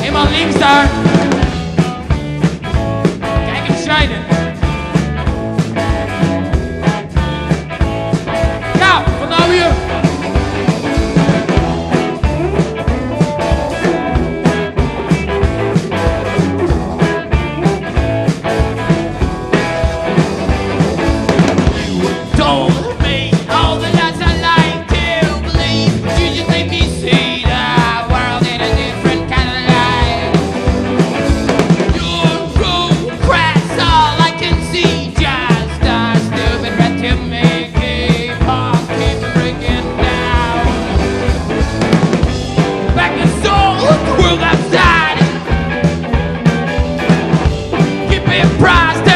Helemaal links daar. look upside. Give me.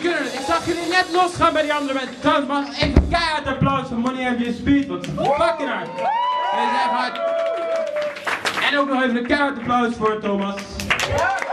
kunnen. Ik zag jullie net losgaan bij die andere mensen. Trouwens man, even keihard applaus voor Money MJ Speed, Wat? ze fucking hard. En ook nog even een keihard applaus voor Thomas. Ja.